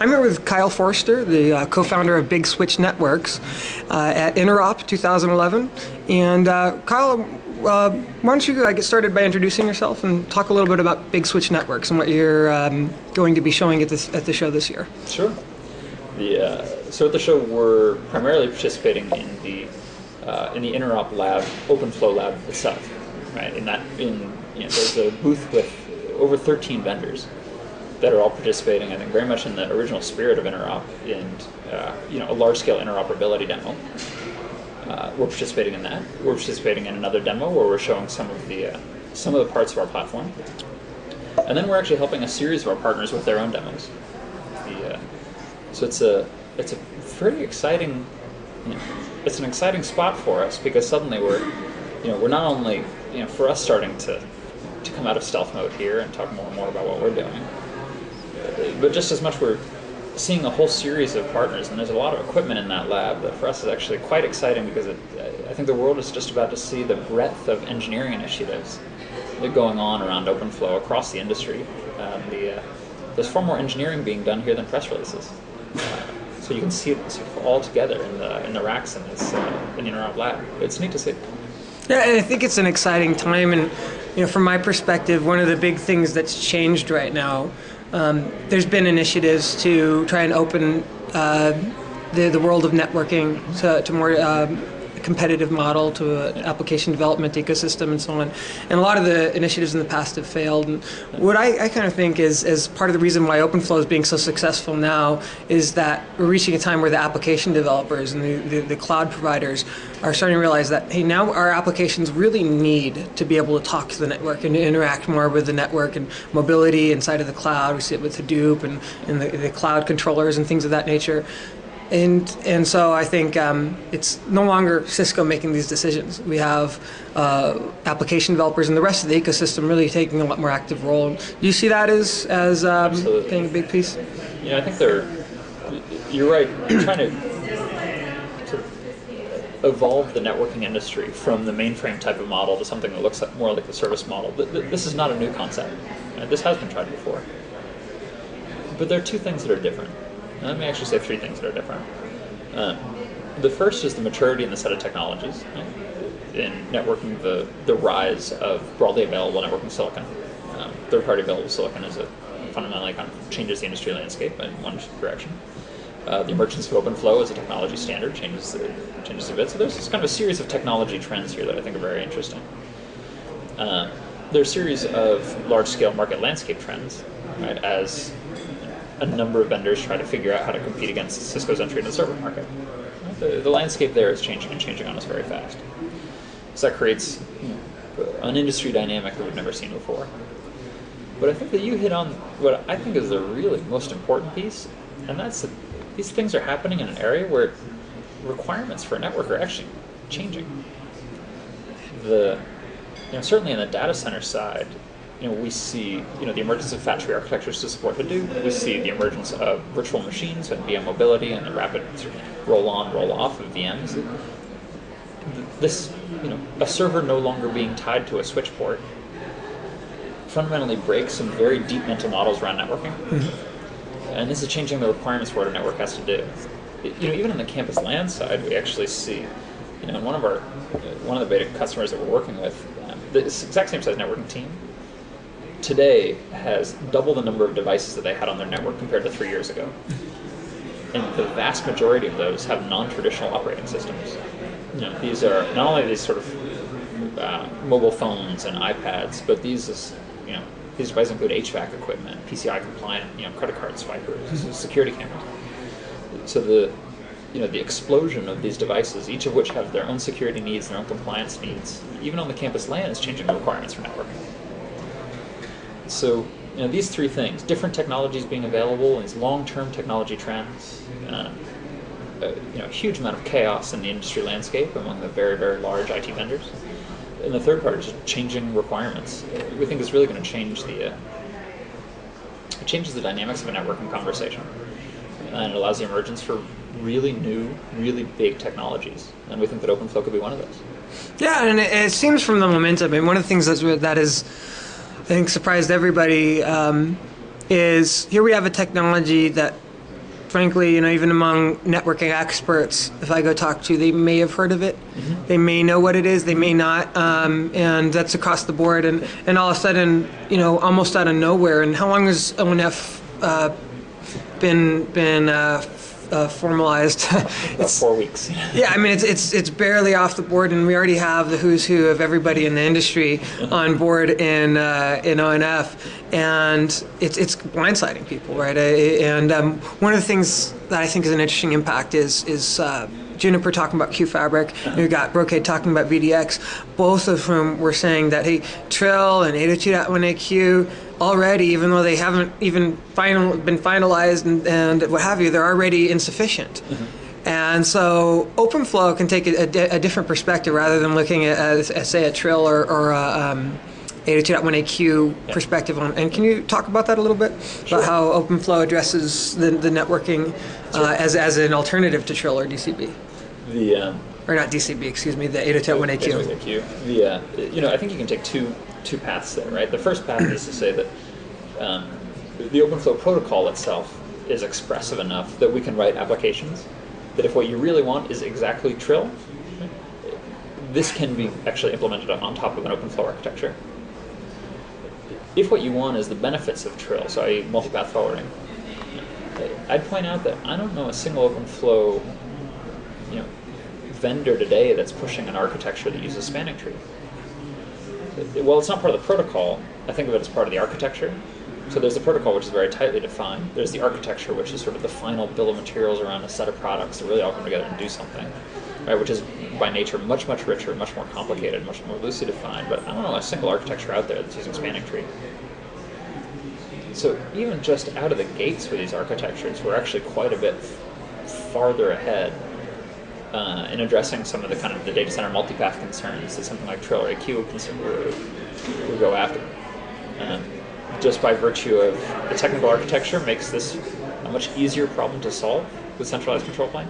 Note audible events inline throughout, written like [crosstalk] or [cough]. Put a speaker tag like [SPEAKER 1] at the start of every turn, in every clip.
[SPEAKER 1] I'm here with Kyle Forster, the uh, co-founder of Big Switch Networks uh, at Interop 2011. And uh, Kyle, uh, why don't you uh, get started by introducing yourself and talk a little bit about Big Switch Networks and what you're um, going to be showing at, this, at the show this year?
[SPEAKER 2] Sure. The, uh, so at the show, we're primarily participating in the in the Interop lab, OpenFlow lab itself. Right. In that, in you know, there's a booth with over 13 vendors that are all participating. I think very much in the original spirit of Interop and uh, you know a large-scale interoperability demo. Uh, we're participating in that. We're participating in another demo where we're showing some of the uh, some of the parts of our platform, and then we're actually helping a series of our partners with their own demos. The, uh, so it's a it's a pretty exciting. You know, it's an exciting spot for us because suddenly we're you know we're not only you know for us starting to to come out of stealth mode here and talk more and more about what we're doing but just as much we're seeing a whole series of partners, and there's a lot of equipment in that lab that for us is actually quite exciting because it, I think the world is just about to see the breadth of engineering initiatives that are going on around OpenFlow across the industry. Um, the, uh, there's far more engineering being done here than press releases. So you can see it all together in the in the racks in this uh, in Interop lab. It's neat to see.
[SPEAKER 1] Yeah, and I think it's an exciting time, and you know, from my perspective, one of the big things that's changed right now um, there's been initiatives to try and open uh, the, the world of networking to, to more um, competitive model to an application development ecosystem and so on. And a lot of the initiatives in the past have failed. And what I, I kind of think is, is part of the reason why OpenFlow is being so successful now is that we're reaching a time where the application developers and the, the, the cloud providers are starting to realize that, hey, now our applications really need to be able to talk to the network and interact more with the network and mobility inside of the cloud. We see it with Hadoop and, and the, the cloud controllers and things of that nature and and so I think um, it's no longer Cisco making these decisions. We have uh, application developers and the rest of the ecosystem really taking a lot more active role. Do you see that as as um, being a big piece?
[SPEAKER 2] Yeah, I think they're. You're right. You're trying to, to evolve the networking industry from the mainframe type of model to something that looks more like the service model. This is not a new concept. This has been tried before. But there are two things that are different. Let me actually say three things that are different. Um, the first is the maturity in the set of technologies. In networking, the, the rise of broadly available networking silicon. Um, third-party available silicon is a fundamentally kind of changes the industry landscape in one direction. Uh, the emergence of OpenFlow as a technology standard changes the, changes a bit. So there's kind of a series of technology trends here that I think are very interesting. Uh, there are a series of large-scale market landscape trends, right, as a number of vendors try to figure out how to compete against Cisco's entry into the server market. The, the landscape there is changing and changing on us very fast. So that creates you know, an industry dynamic that we've never seen before. But I think that you hit on what I think is the really most important piece, and that's that these things are happening in an area where requirements for a network are actually changing. The, you know, certainly in the data center side, you know, we see you know the emergence of factory architectures to support Hadoop. We see the emergence of virtual machines and VM mobility and the rapid roll on, roll off of VMs. This, you know, a server no longer being tied to a switch port fundamentally breaks some very deep mental models around networking. Mm-hmm. And this is changing the requirements for what a network has to do. You know, even on the campus LAN side, we actually see, you know, one of our, one of the beta customers that we're working with, um, the exact same size networking team, today has double the number of devices that they had on their network compared to three years ago. And the vast majority of those have non-traditional operating systems. You know, these are not only these sort of uh, mobile phones and iPads, but these is, you know these devices include HVAC equipment, PCI compliant, you know, credit card swipers, mm-hmm. security cameras. So the you know the explosion of these devices, each of which have their own security needs, their own compliance needs, even on the campus LAN, is changing the requirements for networking. So, you know, these three things, different technologies being available, these long-term technology trends, uh, uh, you know, a huge amount of chaos in the industry landscape among the very, very large IT vendors. And the third part is changing requirements. We think it's really going to change the, uh, it changes the dynamics of a networking conversation. And it allows the emergence for really new, really big technologies. And we think that OpenFlow could be one of those.
[SPEAKER 1] Yeah, and it, it seems from the momentum, I mean, one of the things that's, that is I think surprised everybody um, is here we have a technology that frankly, you know, even among networking experts, if I go talk to, they may have heard of it.
[SPEAKER 2] Mm-hmm.
[SPEAKER 1] They may know what it is. They may not, um, and that's across the board. And and all of a sudden, you know, almost out of nowhere. And how long has ONF uh, been been uh, uh, formalized? [laughs]
[SPEAKER 2] About four weeks.
[SPEAKER 1] Yeah, I mean it's it's it's barely off the board, and we already have the who's who of everybody in the industry on board in uh, in ONF, and it's it's blindsiding people, right? And um, one of the things that I think is an interesting impact is is. Uh, Juniper talking about QFabric, and we got Brocade talking about VDX, both of whom were saying that hey, Trill and 802.1AQ already, even though they haven't even final, been finalized and, and what have you, they're already insufficient. And so OpenFlow can take a, a a different perspective rather than looking at, uh, say, a Trill or, or a, um, 802.1AQ perspective on. And can you talk about that a little bit? About how OpenFlow addresses the, the networking uh, as, as an alternative to Trill or DCB?
[SPEAKER 2] The um,
[SPEAKER 1] Or not DCB, excuse me, the 802.1AQ.
[SPEAKER 2] Thank. The uh, you know I think you can take two two paths there, right? The first path is to say that um, the OpenFlow protocol itself is expressive enough that we can write applications that if what you really want is exactly Trill, this can be actually implemented on top of an OpenFlow architecture. If what you want is the benefits of Trill, so i.e. multipath forwarding, I'd point out that I don't know a single OpenFlow you know, vendor today that's pushing an architecture that uses spanning tree. Well, it's not part of the protocol. I think of it as part of the architecture. So there's the protocol, which is very tightly defined. There's the architecture, which is sort of the final bill of materials around a set of products that really all come together and do something, right? Which is by nature much, much richer, much more complicated, much more loosely defined. But I don't know a single architecture out there that's using spanning tree. So even just out of the gates with these architectures, we're actually quite a bit farther ahead uh, in addressing some of the kind of the data center multipath concerns that something like Trill or AQ would, go after. Um, just by virtue of the technical architecture makes this a much easier problem to solve with centralized control plane.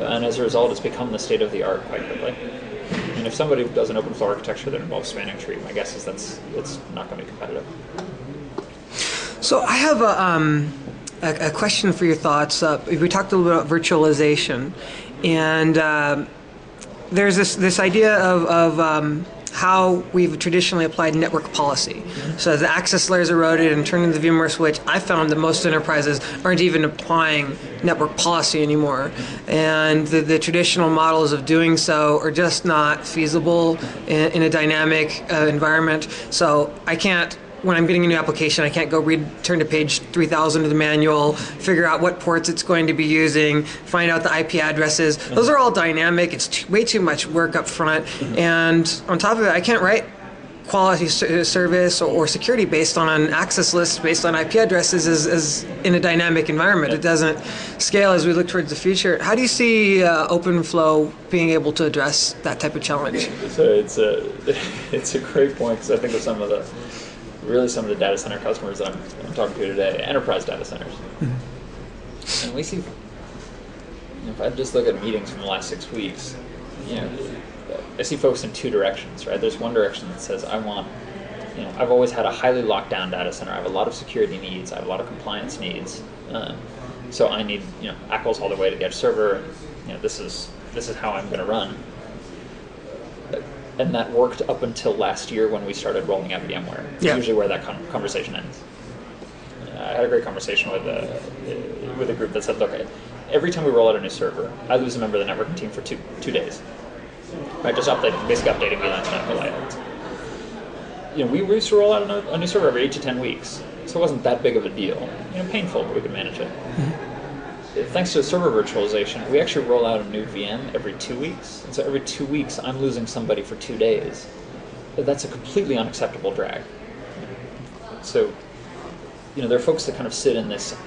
[SPEAKER 2] And as a result, it's become the state of the art quite quickly. And if somebody does an OpenFlow architecture that involves spanning tree, my guess is that's it's not going to be competitive.
[SPEAKER 1] So I have a, um, a, a question for your thoughts. Uh, we talked a little bit about virtualization, and um, there's this this idea of, of um, how we've traditionally applied network policy. So as the access layers eroded and turned into the VMware switch, I found that most enterprises aren't even applying network policy anymore. And the, the traditional models of doing so are just not feasible in, in a dynamic uh, environment. So I can't when I'm getting a new application, I can't go read, turn to page 3000 of the manual, figure out what ports it's going to be using, find out the IP addresses. Mm-hmm. Those are all dynamic. It's too, way too much work up front. Mm-hmm. And on top of it, I can't write quality ser- uh, service or, security based on an access lists based on IP addresses as, as in a dynamic environment. It doesn't scale as we look towards the future. How do you see uh, OpenFlow being able to address that type of challenge?
[SPEAKER 2] So it's a [laughs] it's a great point because I think of some of the really some of the data center customers that I'm, I'm talking to today, enterprise data centers, and we see. you know, If I just look at meetings from the last six weeks, you know, I see folks in two directions. Right, there's one direction that says I want. You know, I've always had a highly locked down data center. I have a lot of security needs. I have a lot of compliance needs. Um, so I need you know ACLs all the way to the edge server. And, you know, this is this is how I'm going to run and that worked up until last year when we started rolling out VMware. It's
[SPEAKER 1] Yeah.
[SPEAKER 2] usually where that con- conversation ends. Uh, I had a great conversation with a with a group that said, "Look, every time we roll out a new server, I lose a member of the networking team for two two days. Right, just updating, basically updating VLANs and network. You know, we used to roll out a new, a new server every eight to ten weeks, so it wasn't that big of a deal. You know, painful, but we could manage it." Thanks to server virtualization, we actually roll out a new VM every two weeks. And so every two weeks, I'm losing somebody for two days. That's a completely unacceptable drag. So, you know, there are folks that kind of sit in this